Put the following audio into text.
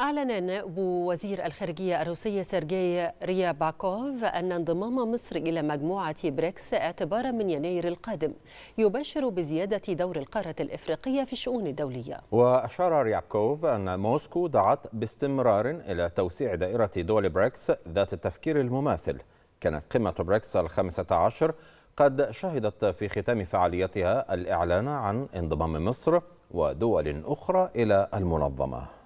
أعلن نائب وزير الخارجية الروسي سيرجي رياباكوف أن انضمام مصر إلى مجموعة بريكس اعتبارا من يناير القادم يبشر بزيادة دور القارة الإفريقية في الشؤون الدولية. وأشار رياباكوف أن موسكو دعت باستمرار إلى توسيع دائرة دول بريكس ذات التفكير المماثل. كانت قمة بريكس الخامسة عشر قد شهدت في ختام فعاليتها الإعلان عن انضمام مصر ودول أخرى إلى المنظمة.